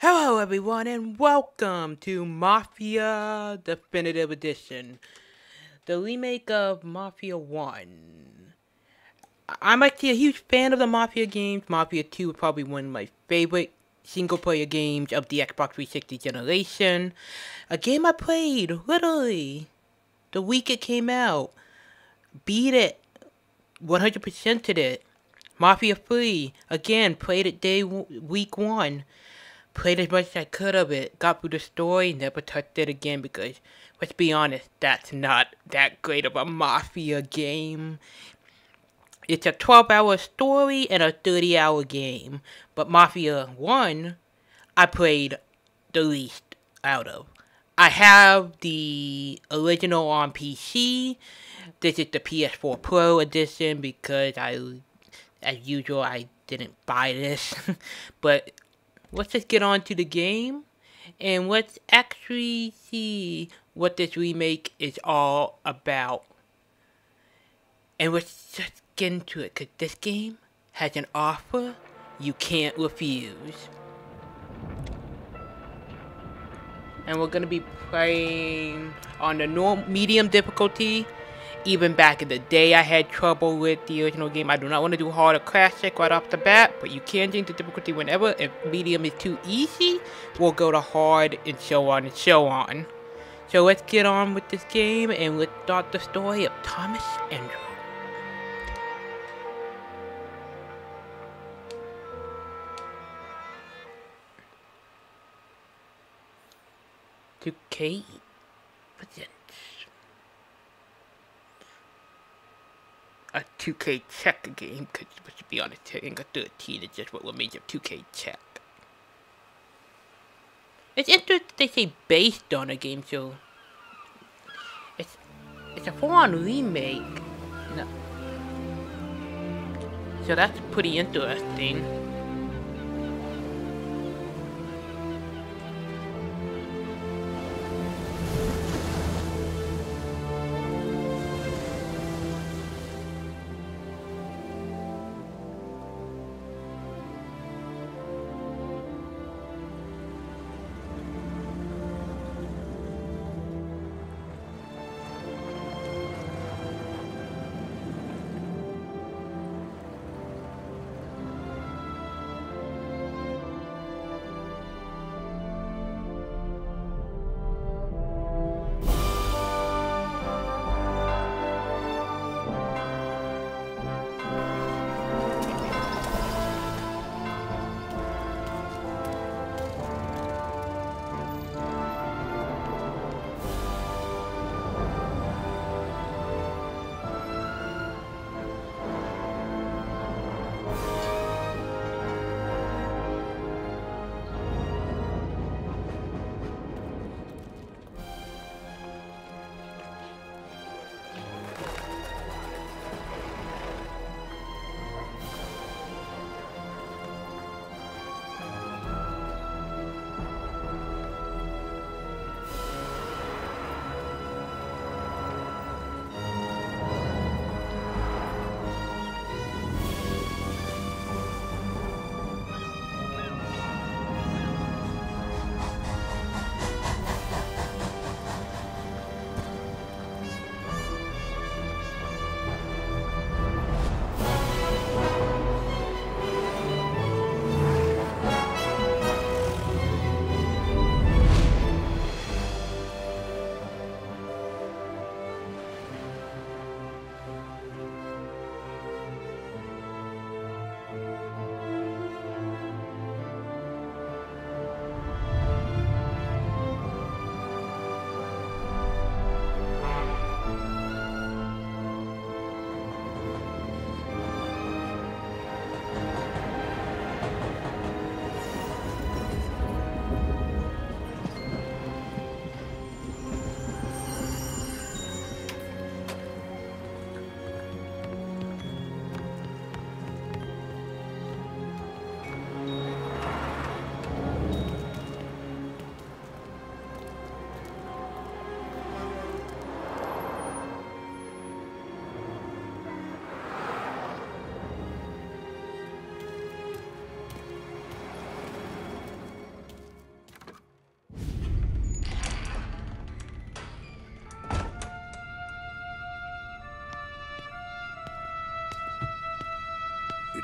Hello, everyone, and welcome to Mafia Definitive Edition, the remake of Mafia 1. I- I'm actually a huge fan of the Mafia games. Mafia 2 is probably one of my favorite single player games of the Xbox 360 generation. A game I played, literally, the week it came out. Beat it, 100%ed it. Mafia 3, again, played it day week 1 played as much as I could of it, got through the story, never touched it again because, let's be honest, that's not that great of a Mafia game. It's a 12 hour story and a 30 hour game, but Mafia 1, I played the least out of. I have the original on PC. This is the PS4 Pro edition because I, as usual, I didn't buy this. but let's just get on to the game and let's actually see what this remake is all about. And let's just get into it because this game has an offer you can't refuse. And we're gonna be playing on the norm medium difficulty. Even back in the day, I had trouble with the original game. I do not want to do hard or classic right off the bat, but you can change the difficulty whenever. If medium is too easy, we'll go to hard and so on and so on. So let's get on with this game and let's start the story of Thomas Angelo. To a 2K Czech game, because you're supposed to be honest, Hangar 13 is just what remains of 2K Czech. It's interesting they say based on a game, so it's it's a full-on remake. No. So that's pretty interesting.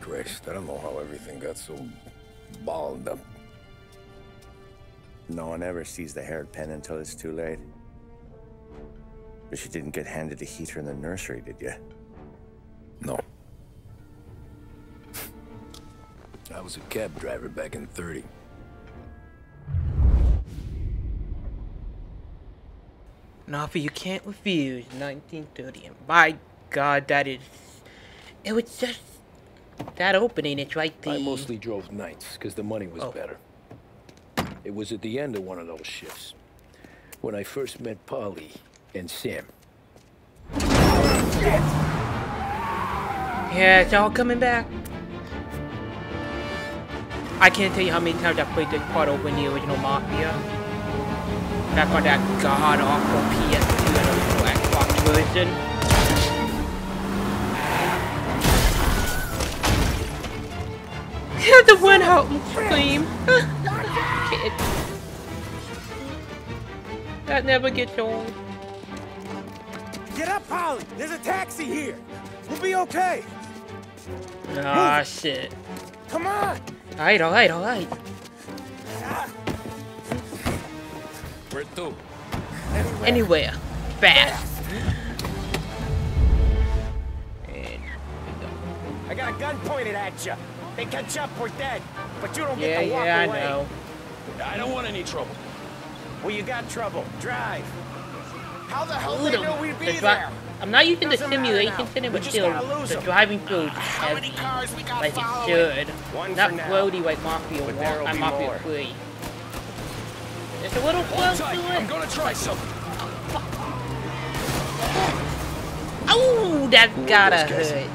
Christ, I don't know how everything got so balled up. No one ever sees the hairpin until it's too late. But you didn't get handed a heater in the nursery, did you? No. I was a cab driver back in 30. An offer you can't refuse, 1930. And by God, that is. It was just. That opening, it's like the. I mostly drove nights because the money was Oh. better. It was at the end of one of those shifts when I first met Paulie and Sam. Yeah, it's all coming back. I can't tell you how many times I played this part over in the original Mafia. Back on that god awful PS2 and Xbox version. Out and scream. Kid. That never gets old. Get up, Paulie! There's a taxi here! We'll be okay! Ah, shit. Come on! Alright, alright, alright. Where to? Anywhere. Fast. I got a gun pointed at you. They catch up, we're dead. But you don't yeah, get to walk yeah, I away. know. I don't want any trouble. Well, you got trouble. Drive. How the hell Hold they know we'd be The there? I'm not using the Doesn't matter simulation now. center, We but just still, gotta lose the 'em. driving through is How many cars we got like it should. One Not for floaty like Mafia But 1, there'll uh, be Mafia more. 3. It's a little close to it. I'm gonna try something. Oh, that gotta hurt.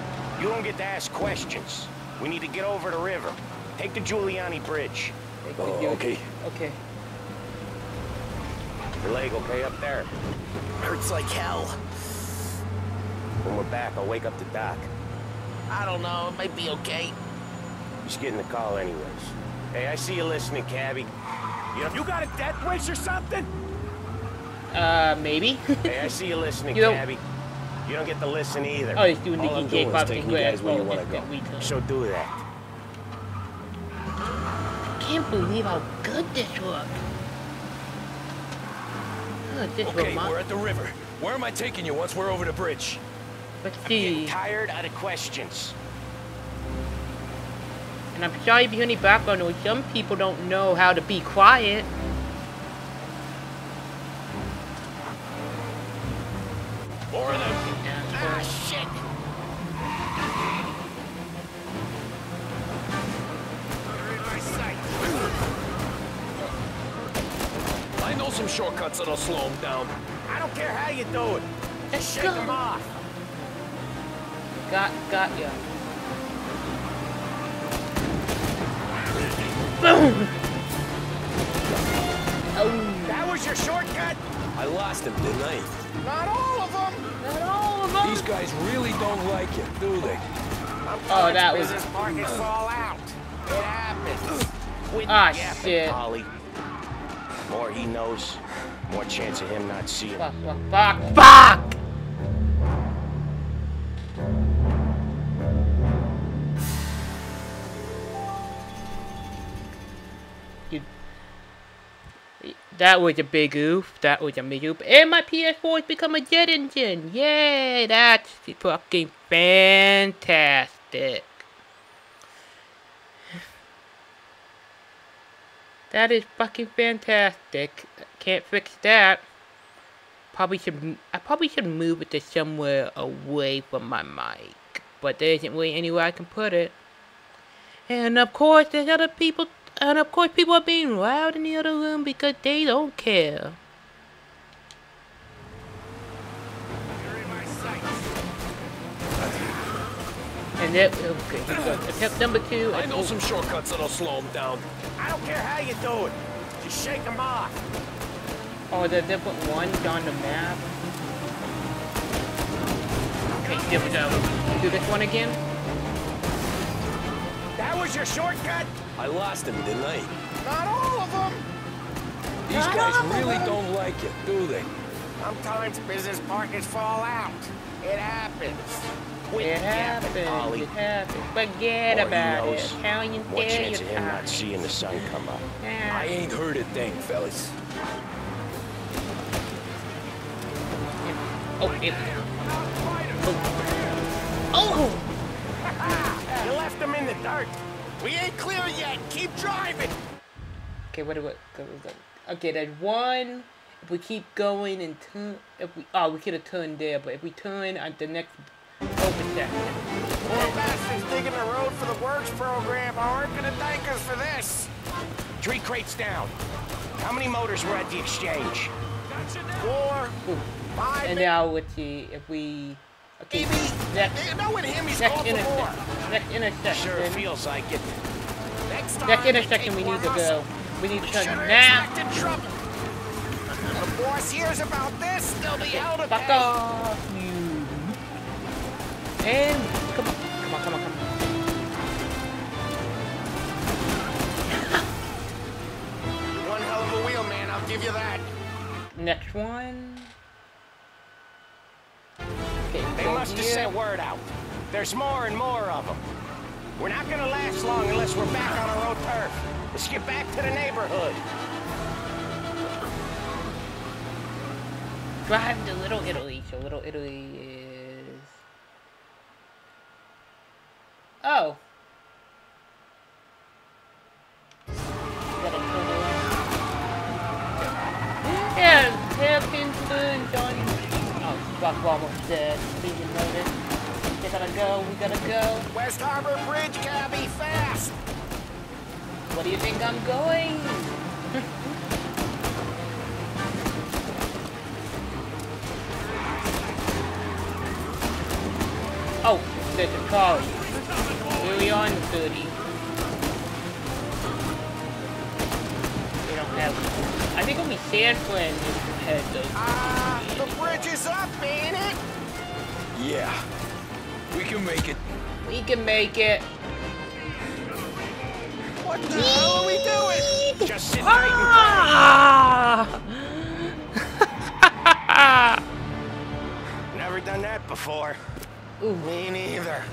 You don't get to ask questions. We need to get over the river. Take the Giuliano Bridge. Oh, okay. Okay. Your leg okay up there? Hurts like hell. When we're back, I'll wake up the doc. I don't know. It might be okay. Just getting the call anyways. Hey, I see you listening, cabbie. You, know, you got a death wish or something? Uh, maybe. hey, I see you listening, You don't- cabbie. You don't get to listen either. oh, he's doing the All I'm DJ doing is Pop taking thing. you guys where you wanna go. we could. So do that. Can't believe how good this looks. Oh, this Okay, we're at the river. Where am I taking you once we're over the bridge? Let's Getting see. tired out of questions. And I'm sorry if you hear any background noise. Some people don't know how to be quiet. More of them. Know some shortcuts that'll slow them down. I don't care how you do it. Let's Just shake go. them off. Got, got ya. Boom! Oh, That was your shortcut? I lost him, didn't I? Not all of them. not all of them. These guys really don't like it, do they? Oh, that was- business partners fall out. It happens. Quit Ah, shit. Paulie. More he knows, more chance of him not seeing. Fuck, fuck, fuck, fuck! That was a big oof. That was a big oof. And my PS4 has become a jet engine. Yay! That's fucking fantastic. That is fucking fantastic. Can't fix that. Probably should. I probably should move it to somewhere away from my mic, but there isn't really anywhere I can put it. And of course, there's other people. And of course, people are being loud in the other room because they don't care. And that okay. here we go. Attempt number two. I know some shortcuts that'll slow them down. I don't care how you do it. Just shake them off. Oh, the different ones on the map. Okay, here we go. Do this one again. That was your shortcut? I lost him, didn't I? Not all of them. These Not guys really them. don't like it, do they? Sometimes business partners fall out. It happens. Quit It yapping, happens. Paulie. It happens. Forget More he about it. knows, Italian More chance of him stereotype. not seeing the sun come up. Yeah. I ain't heard a thing, fellas. Oh, it, oh, oh. You left them in the dirt. We ain't clear yet. Keep driving. okay. What do we? Okay, that one. If we keep going and turn, if we oh we could have turned there, but if we turn at the next open section, Poor bastards digging the road for the works program aren't gonna thank us for this. Three crates down. How many motors were at the exchange? Four, Ooh. five, and now let's see if we. Okay, maybe. next Knowing him, he's next called for more. intersection. Next intersection. Sure feels like it. Next time, Next we intersection take we need to go. We need to We turn should've now. The boss hears about this, they'll be out of Fuck pay. off, you. And come on, come on, come on, come on. One hell of a wheel, man, I'll give you that. Next one. Okay, They must have here. sent word out. There's more and more of them. We're not gonna last long unless we're back on our own turf. Let's get back to the neighborhood. Drive to Little Italy. So Little Italy is. Oh. Gotta turn around. Yeah, Johnny. Oh, fuck, we're almost dead. Speeding notice. We gotta go, we gotta go. West Harbor Bridge, cabby, fast! What do you think I'm going? oh, said to Charlie. Really on the 30. We don't have. I think only San Fran has those. Ah, the bridge is up, ain't it? Yeah. We can make it. We can make it. What the hell are we doing? Just sit Ah! and Never done that before. Ooh. Me neither.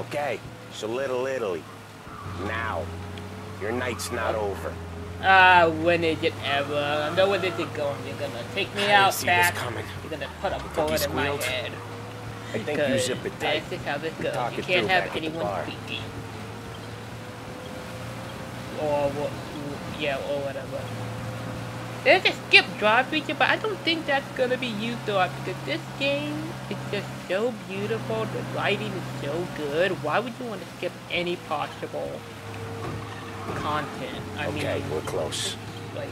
Okay, so Little Italy. Now. Your night's not over. Ah, when is it ever? I know where this is going. You're gonna take me I out see back. this coming. You're gonna put a bullet in my head. I think you zip it tight. That's how this goes. You can't have back at the anyone bar. speaking. Or what? Yeah, or whatever. There's a skip drive feature, but I don't think that's gonna be used a lot because this game is just so beautiful. The lighting is so good. Why would you want to skip any possible content? I Okay, mean, we're close. like.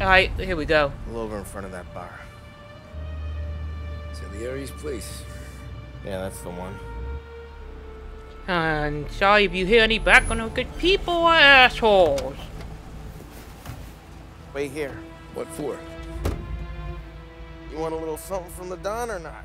All right, here we go. Pull over in front of that bar. Salieri's place. Yeah, that's the one. And sorry if you hear any background noise, 'cause people are assholes. Wait here. What for? You want a little something from the Don or not?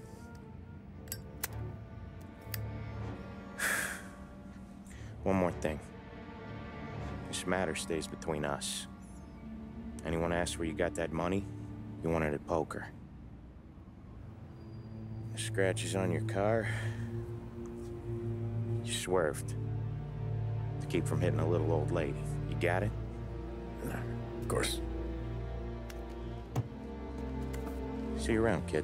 One more thing. This matter stays between us. Anyone asks where you got that money, you won it at poker. The scratches on your car, you swerved. To keep from hitting a little old lady. You got it? Of course. See you around, kid.